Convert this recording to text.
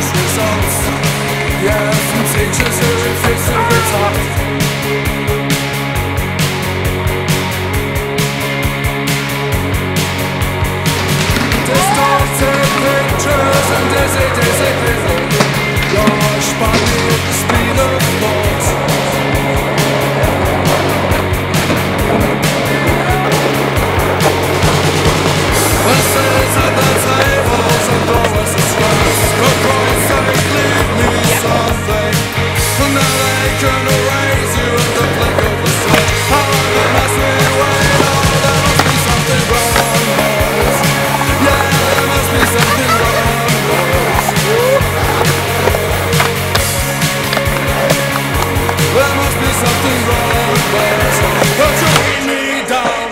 Dizzy, dizzy. You're spotting at the be something wrong, but don't you bring me down.